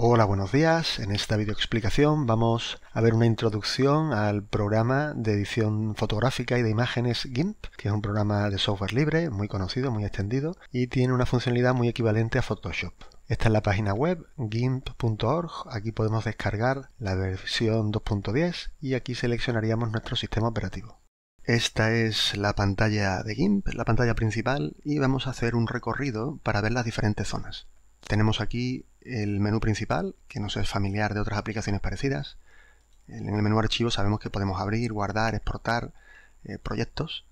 Hola, buenos días. En esta video explicación vamos a ver una introducción al programa de edición fotográfica y de imágenes GIMP, que es un programa de software libre, muy conocido, muy extendido, y tiene una funcionalidad muy equivalente a Photoshop. Esta es la página web gimp.org. Aquí podemos descargar la versión 2.10 y aquí seleccionaríamos nuestro sistema operativo. Esta es la pantalla de GIMP, la pantalla principal, y vamos a hacer un recorrido para ver las diferentes zonas. Tenemos aquí el menú principal, que nos es familiar de otras aplicaciones parecidas. En el menú archivo sabemos que podemos abrir, guardar, exportar eh, proyectos.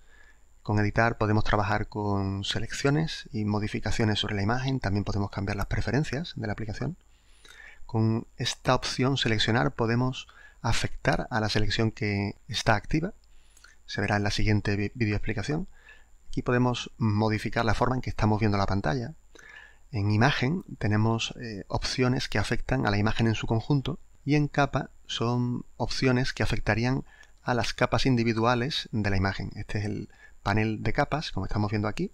Con editar podemos trabajar con selecciones y modificaciones sobre la imagen. También podemos cambiar las preferencias de la aplicación. Con esta opción seleccionar podemos afectar a la selección que está activa. Se verá en la siguiente video explicación. Aquí podemos modificar la forma en que estamos viendo la pantalla, en imagen tenemos eh, opciones que afectan a la imagen en su conjunto y en capa son opciones que afectarían a las capas individuales de la imagen. Este es el panel de capas, como estamos viendo aquí,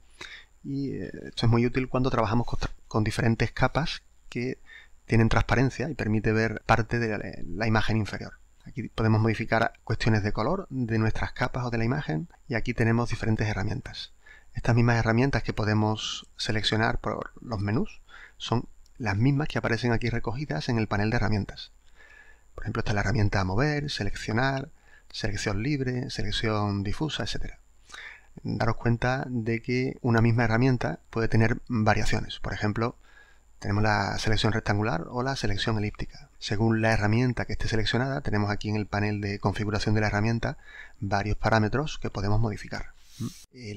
y eh, esto es muy útil cuando trabajamos con, diferentes capas que tienen transparencia y permite ver parte de la imagen inferior. Aquí podemos modificar cuestiones de color de nuestras capas o de la imagen y aquí tenemos diferentes herramientas. Estas mismas herramientas que podemos seleccionar por los menús son las mismas que aparecen aquí recogidas en el panel de herramientas. Por ejemplo, está la herramienta mover, seleccionar, selección libre, selección difusa, etc. Daros cuenta de que una misma herramienta puede tener variaciones. Por ejemplo, tenemos la selección rectangular o la selección elíptica. Según la herramienta que esté seleccionada, tenemos aquí en el panel de configuración de la herramienta varios parámetros que podemos modificar.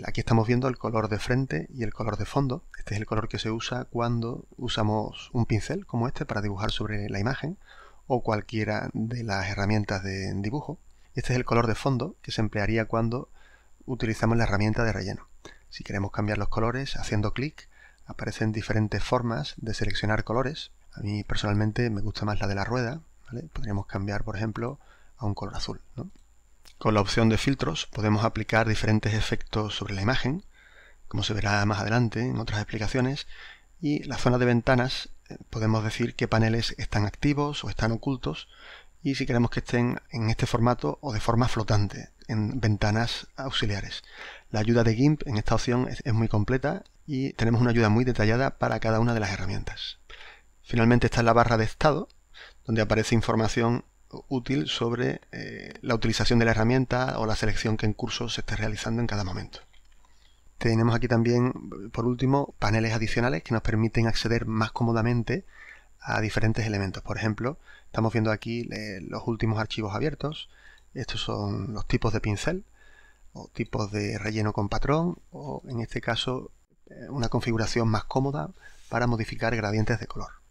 Aquí estamos viendo el color de frente y el color de fondo. Este es el color que se usa cuando usamos un pincel como este para dibujar sobre la imagen o cualquiera de las herramientas de dibujo. Este es el color de fondo que se emplearía cuando utilizamos la herramienta de relleno. Si queremos cambiar los colores, haciendo clic, aparecen diferentes formas de seleccionar colores. A mí personalmente me gusta más la de la rueda. Podríamos cambiar, por ejemplo, a un color azul. Con la opción de filtros podemos aplicar diferentes efectos sobre la imagen, como se verá más adelante en otras explicaciones, y la zona de ventanas eh, podemos decir qué paneles están activos o están ocultos y si queremos que estén en este formato o de forma flotante, en ventanas auxiliares. La ayuda de GIMP en esta opción es, es muy completa y tenemos una ayuda muy detallada para cada una de las herramientas. Finalmente está la barra de estado, donde aparece información útil sobre eh, la utilización de la herramienta o la selección que en curso se esté realizando en cada momento. Tenemos aquí también, por último, paneles adicionales que nos permiten acceder más cómodamente a diferentes elementos. Por ejemplo, estamos viendo aquí eh, los últimos archivos abiertos. Estos son los tipos de pincel o tipos de relleno con patrón o en este caso eh, una configuración más cómoda para modificar gradientes de color.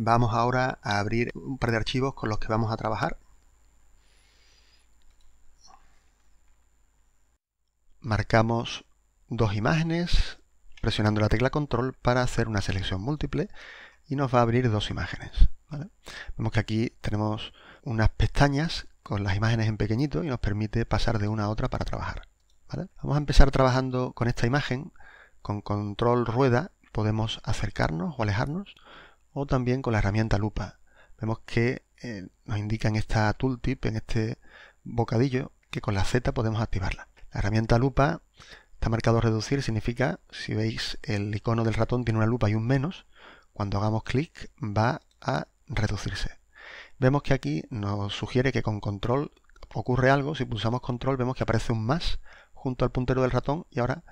Vamos ahora a abrir un par de archivos con los que vamos a trabajar. Marcamos dos imágenes presionando la tecla control para hacer una selección múltiple y nos va a abrir dos imágenes. Vemos que aquí tenemos unas pestañas con las imágenes en pequeñito y nos permite pasar de una a otra para trabajar. Vamos a empezar trabajando con esta imagen. Con control rueda podemos acercarnos o alejarnos o también con la herramienta lupa. Vemos que eh, nos indica en esta tooltip, en este bocadillo, que con la Z podemos activarla. La herramienta lupa está marcado reducir, significa, si veis el icono del ratón tiene una lupa y un menos, cuando hagamos clic va a reducirse. Vemos que aquí nos sugiere que con control ocurre algo, si pulsamos control vemos que aparece un más junto al puntero del ratón y ahora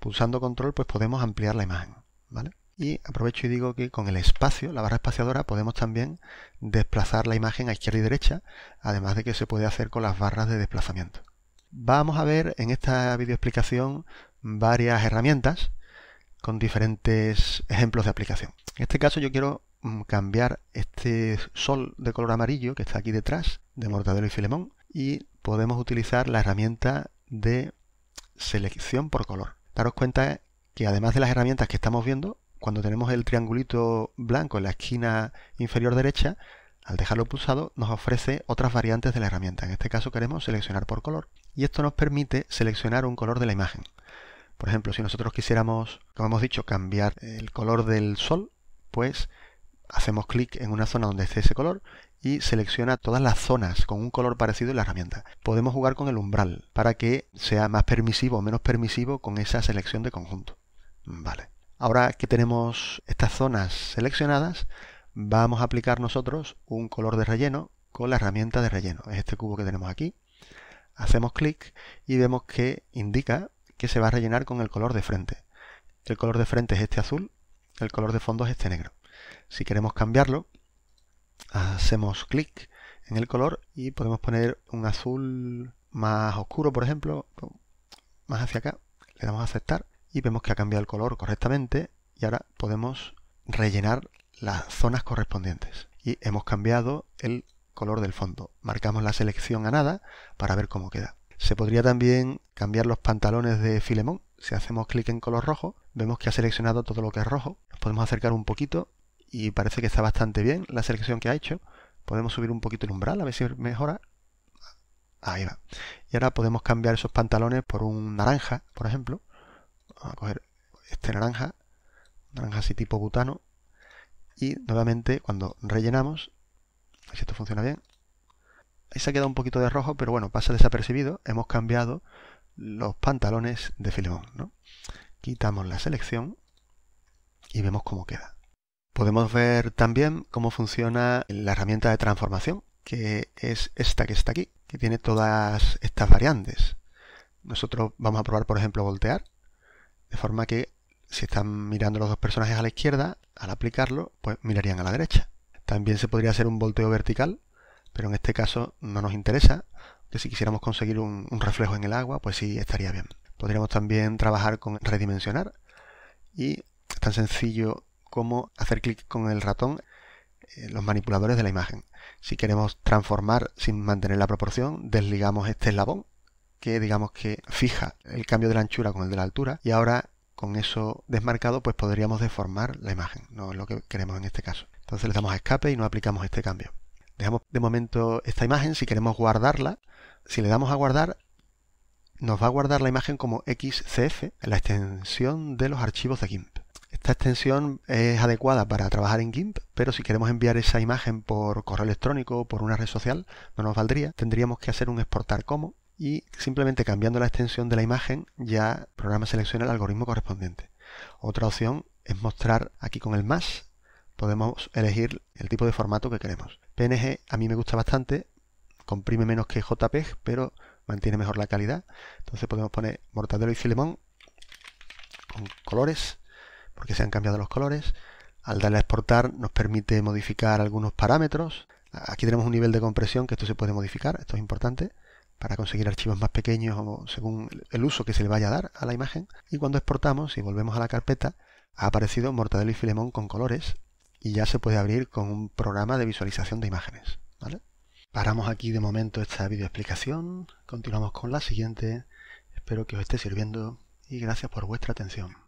pulsando control pues podemos ampliar la imagen. ¿vale? Y aprovecho y digo que con el espacio, la barra espaciadora, podemos también desplazar la imagen a izquierda y derecha, además de que se puede hacer con las barras de desplazamiento. Vamos a ver en esta video explicación varias herramientas con diferentes ejemplos de aplicación. En este caso yo quiero mm, cambiar este sol de color amarillo que está aquí detrás de Mortadelo y Filemón y podemos utilizar la herramienta de selección por color. Daros cuenta que además de las herramientas que estamos viendo, cuando tenemos el triangulito blanco en la esquina inferior derecha, al dejarlo pulsado nos ofrece otras variantes de la herramienta. En este caso queremos seleccionar por color. Y esto nos permite seleccionar un color de la imagen. Por ejemplo, si nosotros quisiéramos, como hemos dicho, cambiar el color del sol, pues hacemos clic en una zona donde esté ese color y selecciona todas las zonas con un color parecido en la herramienta. Podemos jugar con el umbral para que sea más permisivo o menos permisivo con esa selección de conjunto. Vale. Ahora que tenemos estas zonas seleccionadas, vamos a aplicar nosotros un color de relleno con la herramienta de relleno. Es este cubo que tenemos aquí. Hacemos clic y vemos que indica que se va a rellenar con el color de frente. El color de frente es este azul, el color de fondo es este negro. Si queremos cambiarlo, hacemos clic en el color y podemos poner un azul más oscuro, por ejemplo, más hacia acá. Le damos a aceptar y vemos que ha cambiado el color correctamente y ahora podemos rellenar las zonas correspondientes. Y hemos cambiado el color del fondo. Marcamos la selección a nada para ver cómo queda. Se podría también cambiar los pantalones de Filemón. Si hacemos clic en color rojo, vemos que ha seleccionado todo lo que es rojo. Nos podemos acercar un poquito y parece que está bastante bien la selección que ha hecho. Podemos subir un poquito el umbral a ver si mejora. Ahí va. Y ahora podemos cambiar esos pantalones por un naranja, por ejemplo. Vamos a coger este naranja, naranja así tipo butano. Y nuevamente cuando rellenamos, a ver si esto funciona bien. Ahí se ha quedado un poquito de rojo, pero bueno, pasa desapercibido. Hemos cambiado los pantalones de Filemón. ¿no? Quitamos la selección y vemos cómo queda. Podemos ver también cómo funciona la herramienta de transformación, que es esta que está aquí, que tiene todas estas variantes. Nosotros vamos a probar, por ejemplo, voltear, de forma que si están mirando los dos personajes a la izquierda, al aplicarlo, pues mirarían a la derecha. También se podría hacer un volteo vertical, pero en este caso no nos interesa, que si quisiéramos conseguir un, reflejo en el agua, pues sí estaría bien. Podríamos también trabajar con redimensionar y es tan sencillo cómo hacer clic con el ratón en los manipuladores de la imagen. Si queremos transformar sin mantener la proporción, desligamos este eslabón que digamos que fija el cambio de la anchura con el de la altura y ahora con eso desmarcado pues podríamos deformar la imagen, no es lo que queremos en este caso. Entonces le damos a escape y no aplicamos este cambio. Dejamos de momento esta imagen, si queremos guardarla, si le damos a guardar nos va a guardar la imagen como XCF la extensión de los archivos de GIMP. Esta extensión es adecuada para trabajar en GIMP, pero si queremos enviar esa imagen por correo electrónico o por una red social, no nos valdría. Tendríamos que hacer un exportar como y simplemente cambiando la extensión de la imagen ya el programa selecciona el algoritmo correspondiente. Otra opción es mostrar aquí con el más, podemos elegir el tipo de formato que queremos. PNG a mí me gusta bastante, comprime menos que JPEG, pero mantiene mejor la calidad. Entonces podemos poner Mortadelo y Filemón con colores porque se han cambiado los colores. Al darle a exportar nos permite modificar algunos parámetros. Aquí tenemos un nivel de compresión que esto se puede modificar, esto es importante para conseguir archivos más pequeños según el uso que se le vaya a dar a la imagen. Y cuando exportamos y volvemos a la carpeta, ha aparecido Mortadelo y Filemón con colores y ya se puede abrir con un programa de visualización de imágenes. Paramos aquí de momento esta video explicación, continuamos con la siguiente. Espero que os esté sirviendo y gracias por vuestra atención.